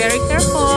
very careful.